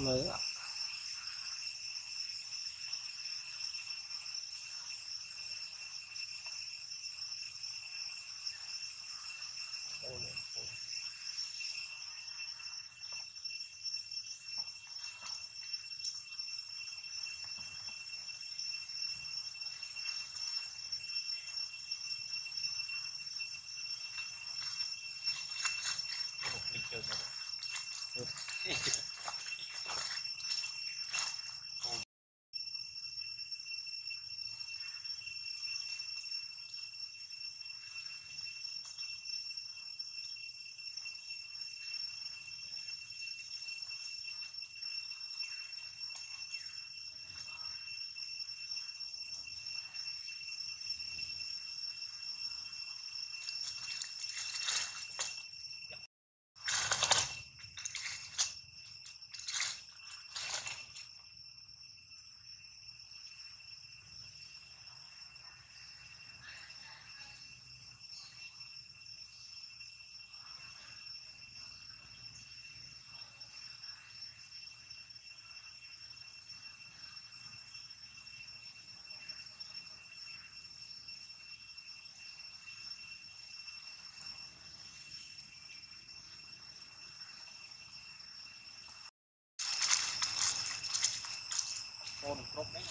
没了 កូនគ្រប់ហ្នឹង